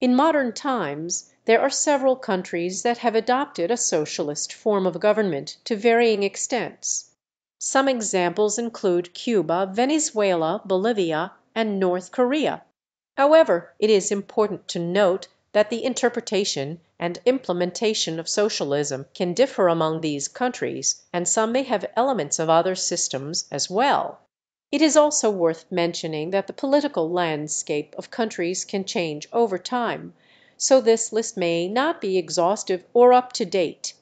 In modern times there are several countries that have adopted a Socialist form of government to varying extents. Some examples include Cuba, Venezuela, Bolivia, and North Korea. However, it is important to note that the interpretation and implementation of Socialism can differ among these countries, and some may have elements of other systems as well. It is also worth mentioning that the political landscape of countries can change over time, so this list may not be exhaustive or up to date.